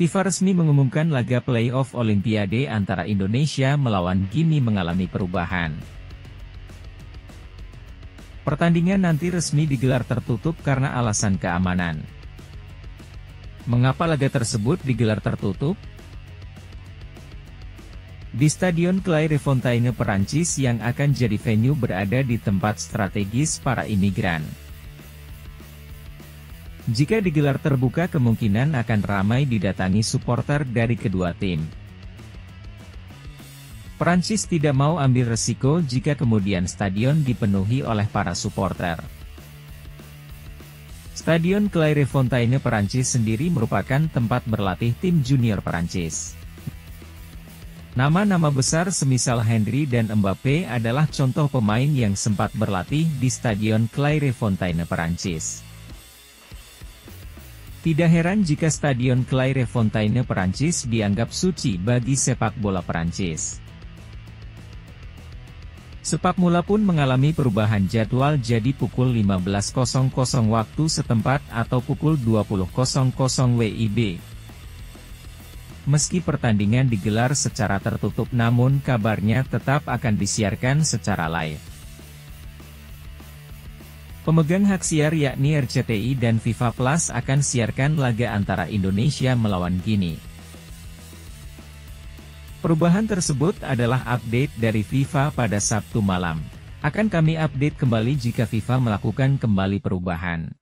FIFA resmi mengumumkan laga playoff Olimpiade antara Indonesia melawan Gini mengalami perubahan. Pertandingan nanti resmi digelar tertutup karena alasan keamanan. Mengapa laga tersebut digelar tertutup? Di Stadion Clairefontaine Perancis yang akan jadi venue berada di tempat strategis para imigran. Jika digelar terbuka kemungkinan akan ramai didatangi supporter dari kedua tim. Perancis tidak mau ambil resiko jika kemudian stadion dipenuhi oleh para supporter. Stadion Clairefontaine Perancis sendiri merupakan tempat berlatih tim junior Perancis. Nama-nama besar semisal Henry dan Mbappe adalah contoh pemain yang sempat berlatih di Stadion Clairefontaine Perancis. Tidak heran jika Stadion Clairefontaine Perancis dianggap suci bagi sepak bola Perancis. Sepak bola pun mengalami perubahan jadwal jadi pukul 15.00 waktu setempat atau pukul 20.00 WIB. Meski pertandingan digelar secara tertutup namun kabarnya tetap akan disiarkan secara live. Pemegang hak siar yakni RCTI dan FIFA Plus akan siarkan laga antara Indonesia melawan Gini. Perubahan tersebut adalah update dari FIFA pada Sabtu malam. Akan kami update kembali jika FIFA melakukan kembali perubahan.